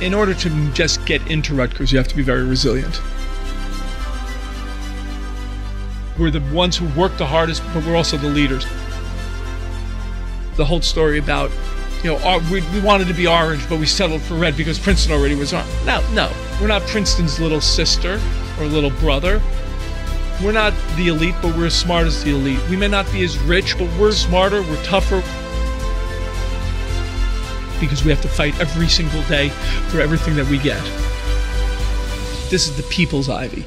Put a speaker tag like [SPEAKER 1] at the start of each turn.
[SPEAKER 1] In order to just get into Rutgers, you have to be very resilient. We're the ones who work the hardest, but we're also the leaders. The whole story about, you know, our, we, we wanted to be orange, but we settled for red because Princeton already was orange. No, no. We're not Princeton's little sister or little brother. We're not the elite, but we're as smart as the elite. We may not be as rich, but we're smarter, we're tougher. Because we have to fight every single day for everything that we get. This is the people's Ivy.